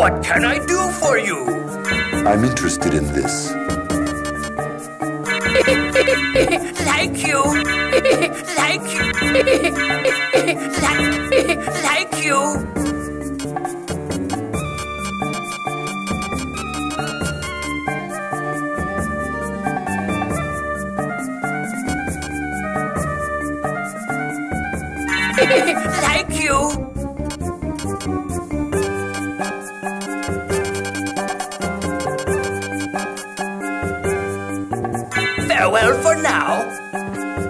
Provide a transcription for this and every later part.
What can I do for you? I'm interested in this. like you. like you. like, like you. for now.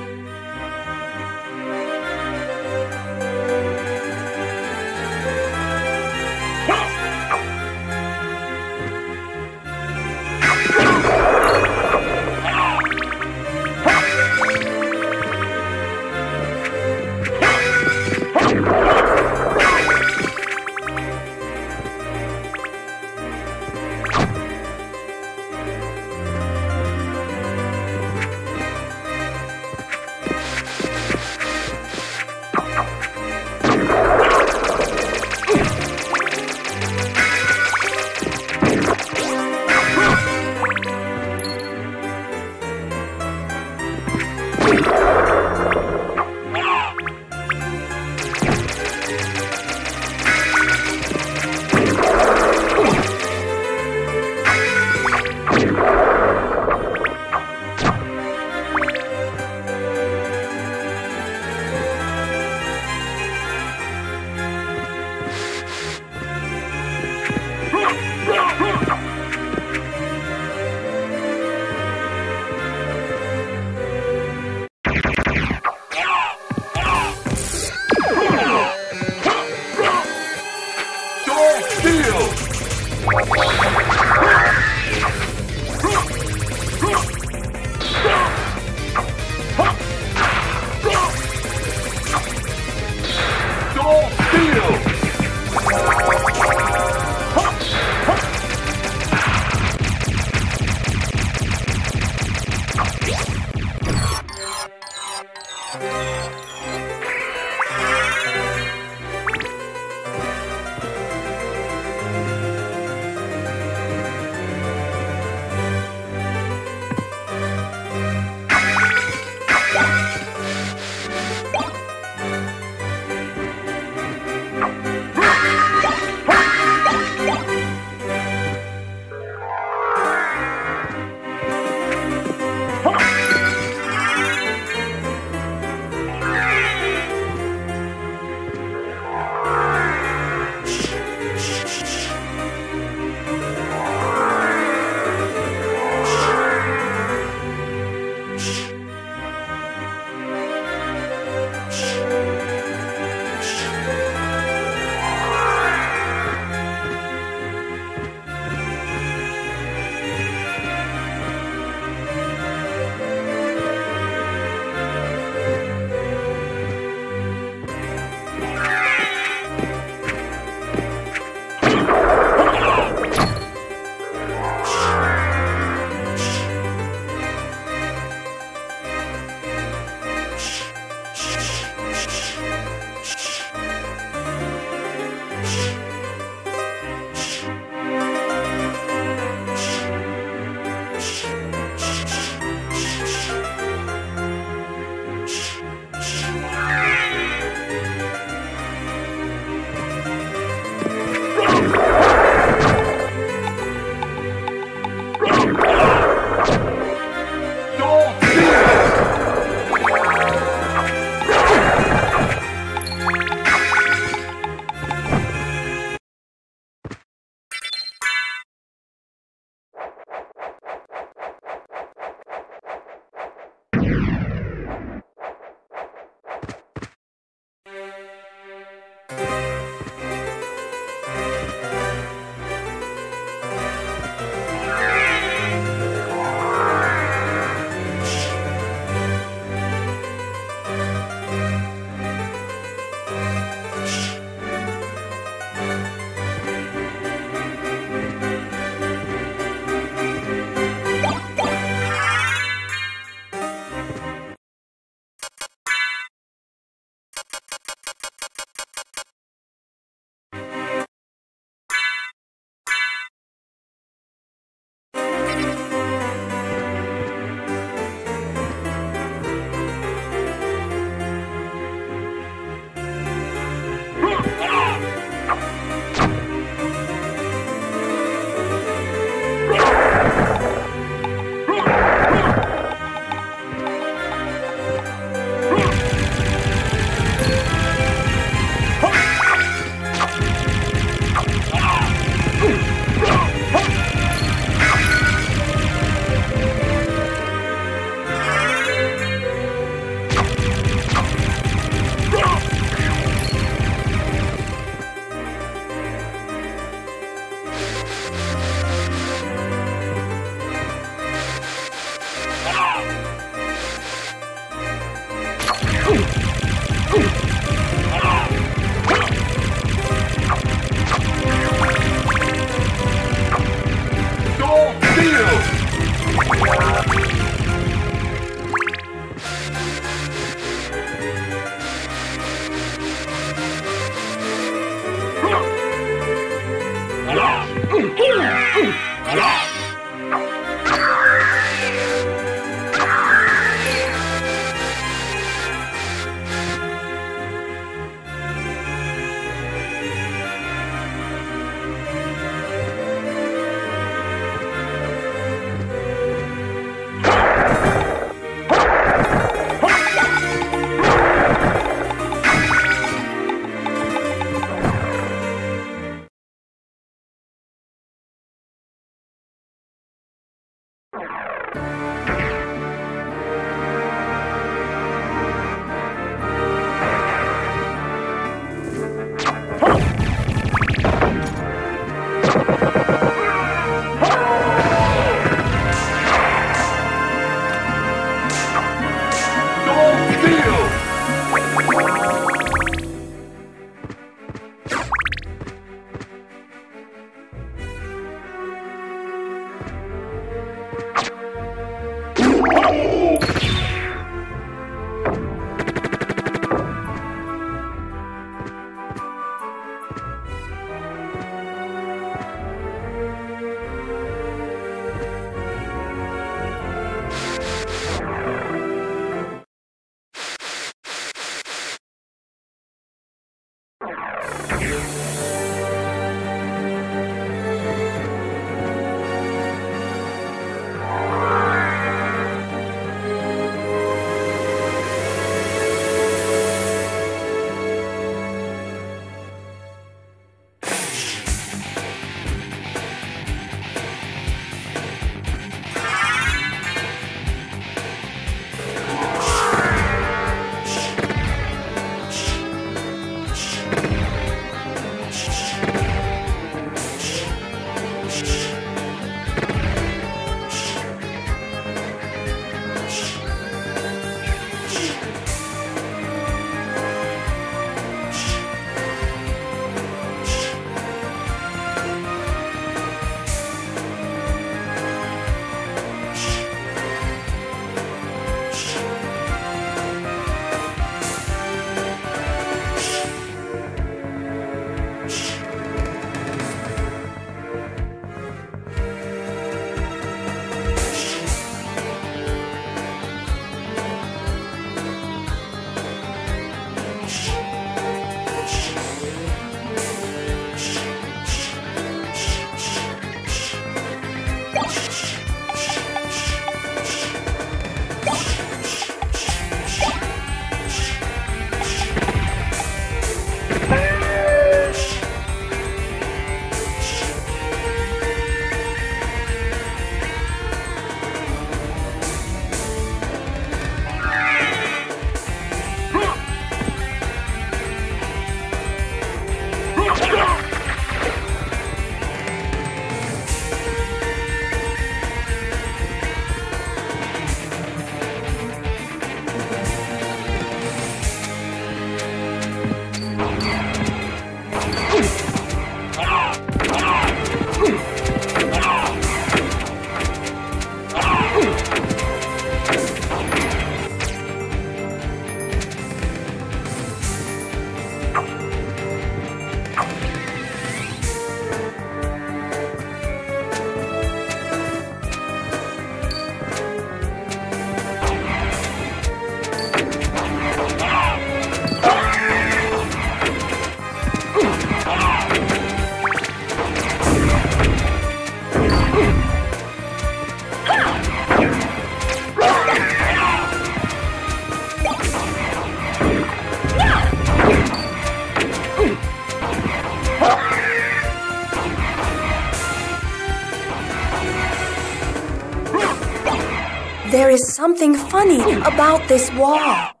Something funny about this wall.